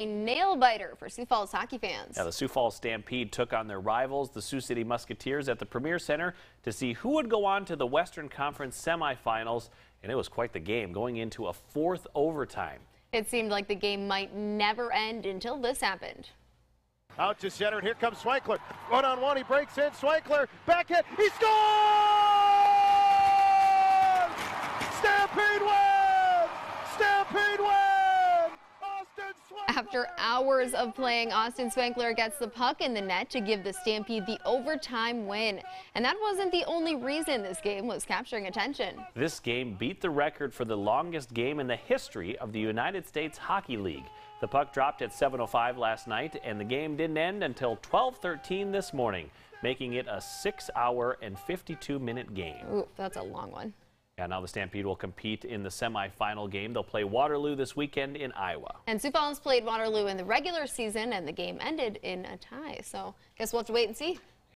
A nail biter for Sioux Falls hockey fans. Now, the Sioux Falls Stampede took on their rivals, the Sioux City Musketeers, at the Premier Center to see who would go on to the Western Conference semifinals, and it was quite the game, going into a fourth overtime. It seemed like the game might never end until this happened. Out to center, and here comes Swankler. One on one, he breaks in. Swankler, back hit, he scores! After hours of playing, Austin Swankler gets the puck in the net to give the Stampede the overtime win. And that wasn't the only reason this game was capturing attention. This game beat the record for the longest game in the history of the United States Hockey League. The puck dropped at 7.05 last night, and the game didn't end until 12.13 this morning, making it a 6-hour and 52-minute game. Ooh, that's a long one. Yeah, now the Stampede will compete in the semifinal game. They'll play Waterloo this weekend in Iowa. And Sioux Falls played Waterloo in the regular season, and the game ended in a tie. So guess we'll have to wait and see.